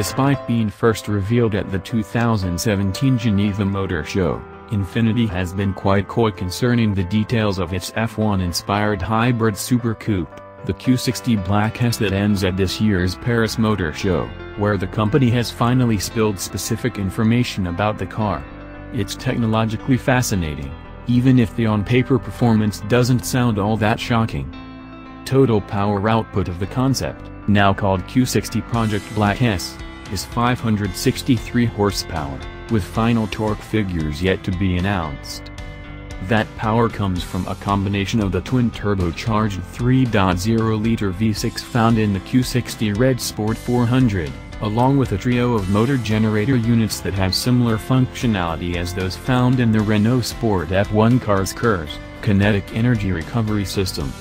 Despite being first revealed at the 2017 Geneva Motor Show, Infiniti has been quite coy concerning the details of its F1-inspired hybrid Super Coupe, the Q60 Black S that ends at this year's Paris Motor Show, where the company has finally spilled specific information about the car. It's technologically fascinating, even if the on-paper performance doesn't sound all that shocking. Total power output of the concept, now called Q60 Project Black S, is 563 horsepower, with final torque figures yet to be announced. That power comes from a combination of the twin-turbocharged 3.0-liter V6 found in the Q60 Red Sport 400, along with a trio of motor generator units that have similar functionality as those found in the Renault Sport F1 car's KERS, Kinetic Energy Recovery System.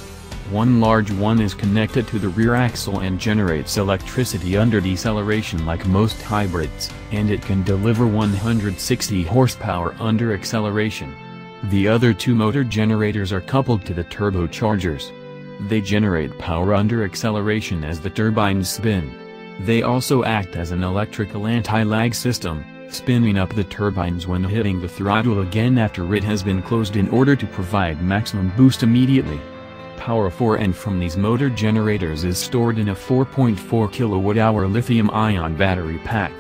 One large one is connected to the rear axle and generates electricity under deceleration like most hybrids, and it can deliver 160 horsepower under acceleration. The other two motor generators are coupled to the turbochargers. They generate power under acceleration as the turbines spin. They also act as an electrical anti-lag system, spinning up the turbines when hitting the throttle again after it has been closed in order to provide maximum boost immediately power for and from these motor generators is stored in a 4.4 kWh lithium-ion battery pack.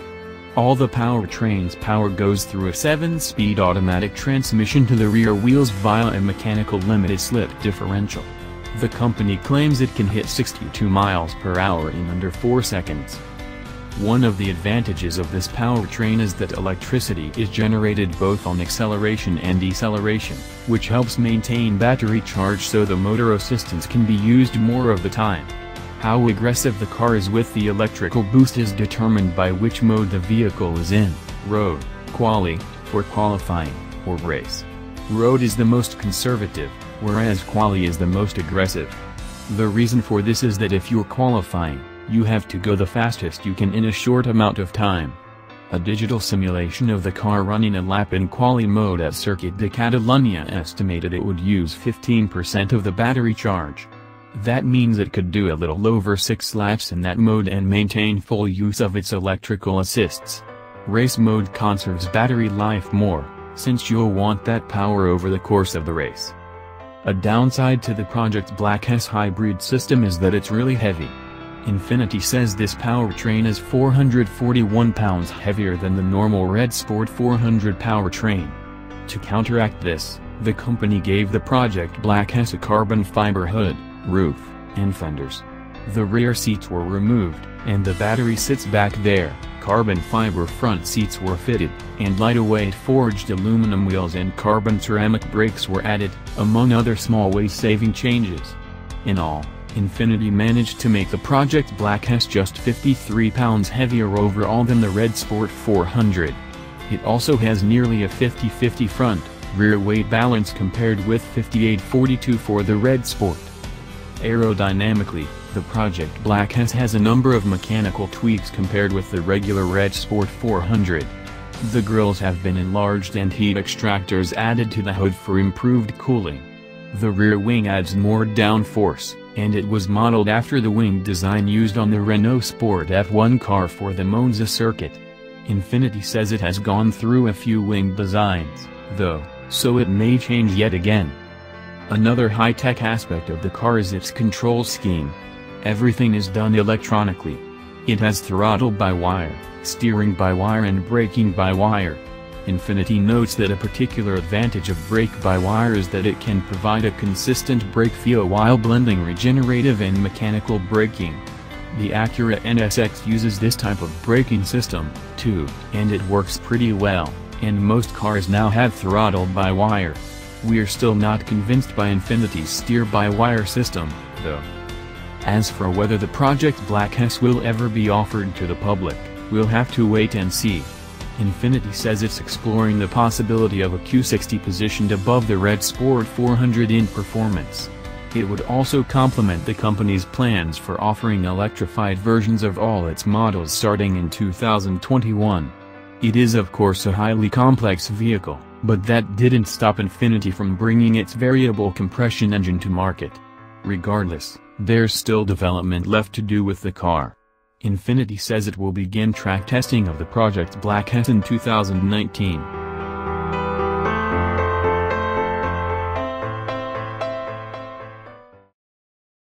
All the powertrain's power goes through a 7-speed automatic transmission to the rear wheels via a mechanical limited slip differential. The company claims it can hit 62 miles per hour in under 4 seconds. One of the advantages of this powertrain is that electricity is generated both on acceleration and deceleration, which helps maintain battery charge so the motor assistance can be used more of the time. How aggressive the car is with the electrical boost is determined by which mode the vehicle is in, road, quali, or qualifying, or race. Road is the most conservative, whereas quali is the most aggressive. The reason for this is that if you're qualifying, you have to go the fastest you can in a short amount of time. A digital simulation of the car running a lap in quali mode at Circuit de Catalunya estimated it would use 15% of the battery charge. That means it could do a little over 6 laps in that mode and maintain full use of its electrical assists. Race mode conserves battery life more, since you'll want that power over the course of the race. A downside to the Project Black S hybrid system is that it's really heavy. Infiniti says this powertrain is 441 pounds heavier than the normal Red Sport 400 powertrain. To counteract this, the company gave the Project Black S a carbon fiber hood, roof, and fenders. The rear seats were removed, and the battery sits back there, carbon fiber front seats were fitted, and lightweight forged aluminum wheels and carbon ceramic brakes were added, among other small weight-saving changes. In all, Infiniti managed to make the Project Black S just 53 pounds heavier overall than the Red Sport 400. It also has nearly a 50-50 front, rear weight balance compared with 58-42 for the Red Sport. Aerodynamically, the Project Black S has a number of mechanical tweaks compared with the regular Red Sport 400. The grills have been enlarged and heat extractors added to the hood for improved cooling. The rear wing adds more downforce, and it was modeled after the wing design used on the Renault Sport F1 car for the Monza circuit. Infiniti says it has gone through a few wing designs, though, so it may change yet again. Another high-tech aspect of the car is its control scheme. Everything is done electronically. It has throttle by wire, steering by wire and braking by wire. Infiniti notes that a particular advantage of brake-by-wire is that it can provide a consistent brake feel while blending regenerative and mechanical braking. The Acura NSX uses this type of braking system, too, and it works pretty well, and most cars now have throttle-by-wire. We're still not convinced by Infiniti's steer-by-wire system, though. As for whether the Project Black S will ever be offered to the public, we'll have to wait and see. Infiniti says it's exploring the possibility of a Q60 positioned above the Red Sport 400 in performance. It would also complement the company's plans for offering electrified versions of all its models starting in 2021. It is of course a highly complex vehicle, but that didn't stop Infiniti from bringing its variable compression engine to market. Regardless, there's still development left to do with the car. Infiniti says it will begin track testing of the Project Black S in 2019.